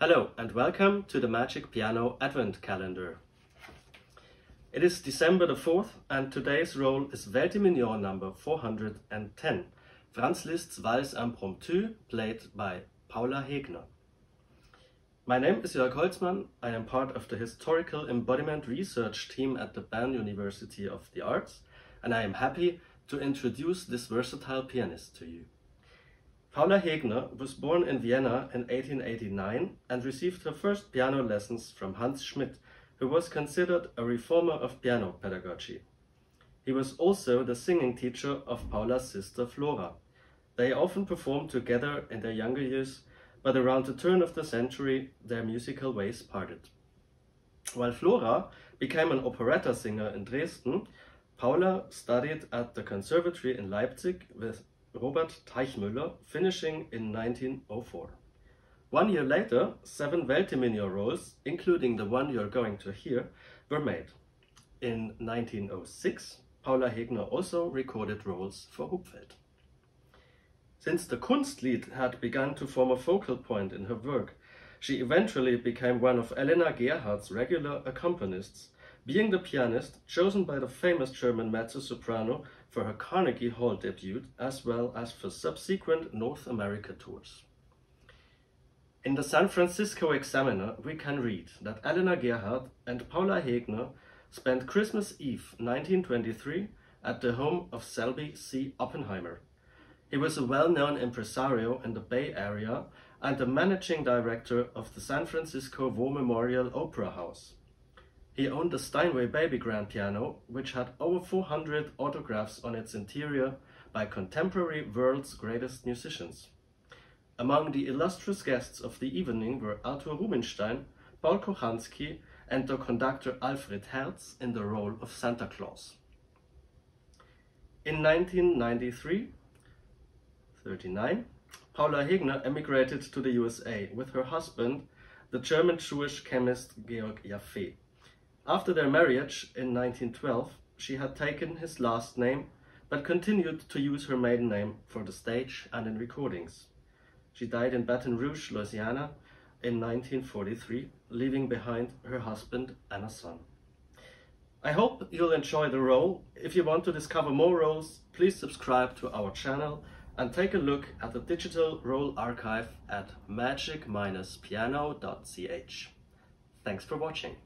Hello and welcome to the Magic Piano Advent Calendar. It is December the 4th and today's roll is Mignon number 410, Franz Liszt's Valse Impromptu played by Paula Hegner. My name is Jörg Holzmann. I am part of the Historical Embodiment Research team at the Bern University of the Arts and I am happy to introduce this versatile pianist to you. Paula Hegner was born in Vienna in 1889 and received her first piano lessons from Hans Schmitt, who was considered a reformer of piano pedagogy. He was also the singing teacher of Paula's sister Flora. They often performed together in their younger years, but around the turn of the century their musical ways parted. While Flora became an operetta singer in Dresden, Paula studied at the conservatory in Leipzig with Robert Teichmüller, finishing in 1904. One year later, seven Welte-Mignon rolls, including the one you're going to hear, were made. In 1906, Paula Hegner also recorded rolls for Hupfeld. Since the Kunstlied had begun to form a focal point in her work, she eventually became one of Elena Gerhardt's regular accompanists being the pianist chosen by the famous German mezzo-soprano for her Carnegie Hall debut as well as for subsequent North America tours. In the San Francisco Examiner, we can read that Elena Gerhardt and Paula Hegner spent Christmas Eve 1923 at the home of Selby C. Oppenheimer. He was a well-known impresario in the Bay Area and the managing director of the San Francisco War Memorial Opera House. He owned a Steinway Baby Grand piano, which had over 400 autographs on its interior by contemporary world's greatest musicians. Among the illustrious guests of the evening were Arthur Rubinstein, Paul Kochanski, and the conductor Alfred Hertz in the role of Santa Claus. In 1993, 39, Paula Hegner emigrated to the USA with her husband, the German Jewish chemist Georg Jaffe. After their marriage in 1912, she had taken his last name, but continued to use her maiden name for the stage and in recordings. She died in Baton Rouge, Louisiana in 1943, leaving behind her husband and a son. I hope you'll enjoy the roll. If you want to discover more rolls, please subscribe to our channel and take a look at the digital roll archive at magic-piano.ch. Thanks for watching.